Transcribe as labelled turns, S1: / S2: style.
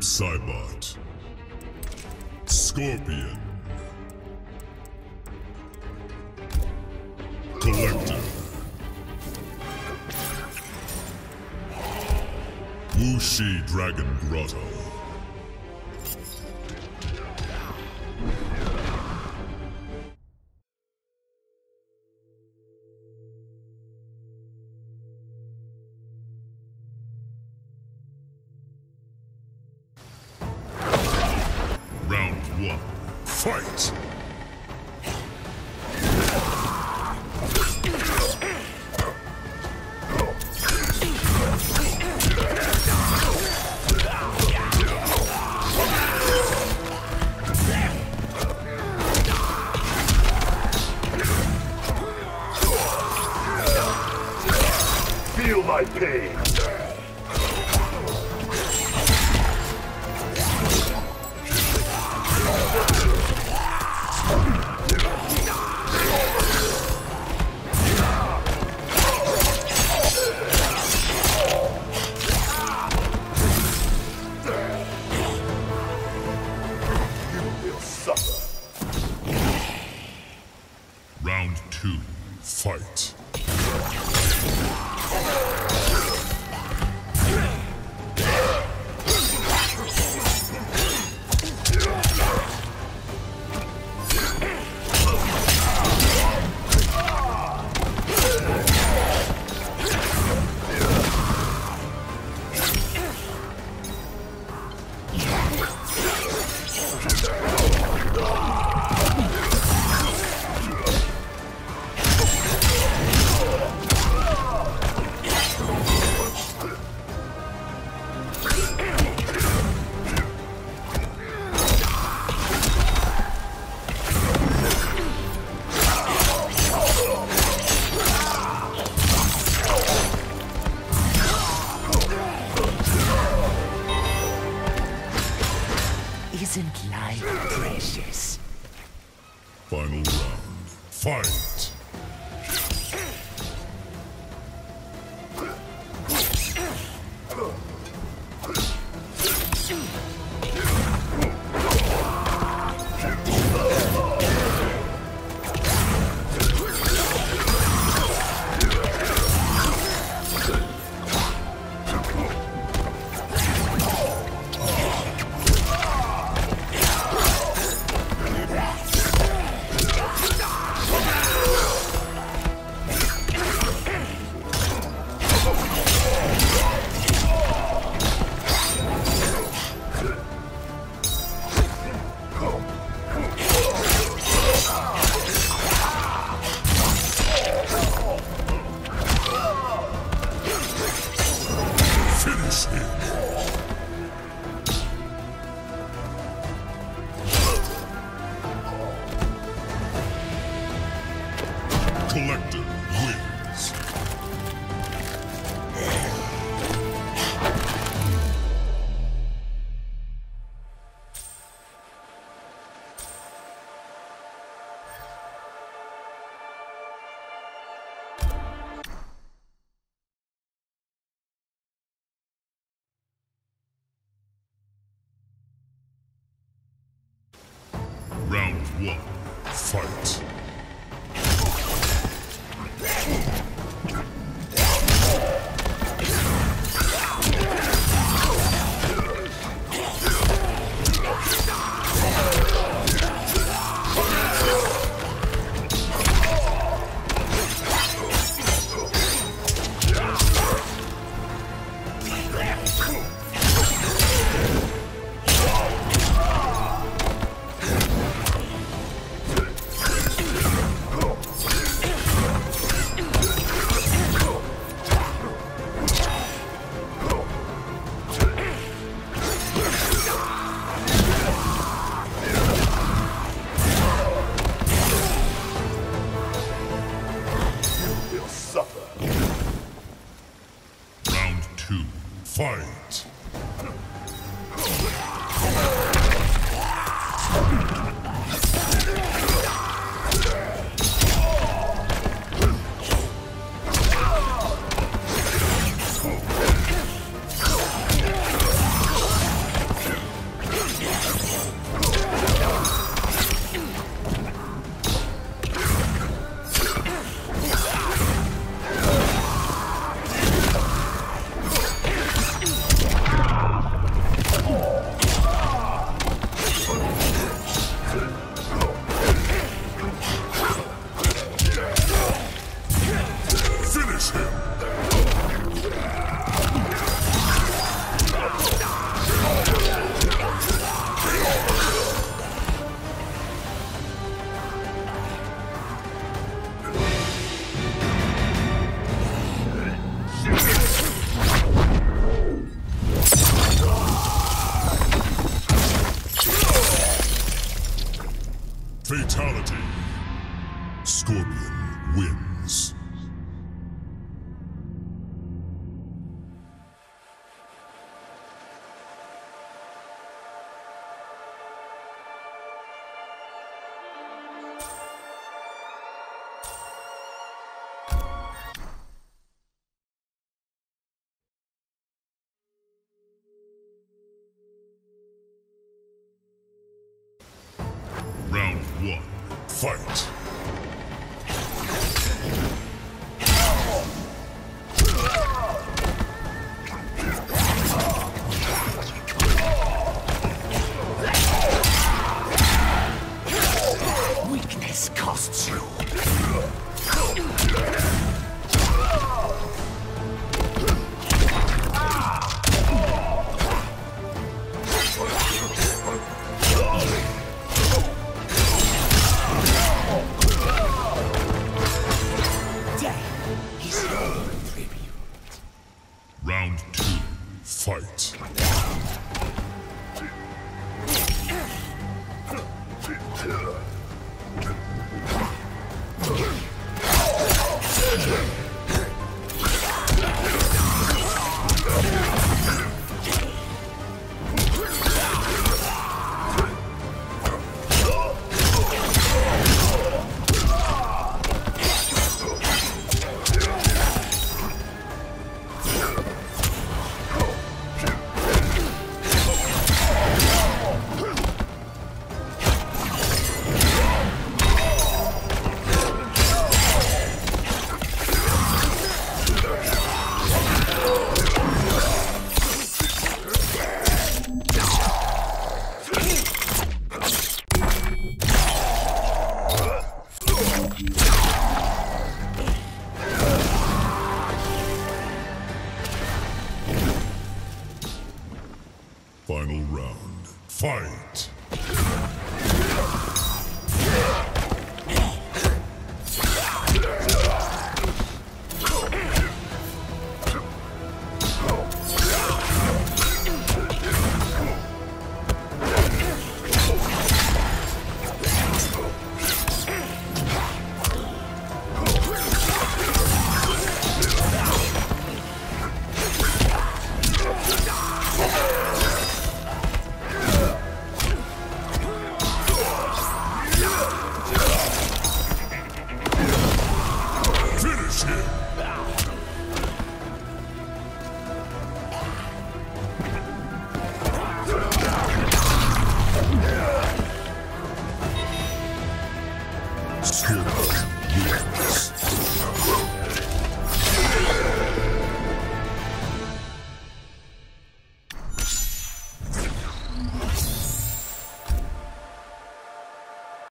S1: Saibot. Scorpion. Collector. Wu Shi Dragon Grotto. One. Fight!
S2: Feel my pain.
S1: Fight! Fight. two, fight! Wins. Round one. Fight. Final round. Fight.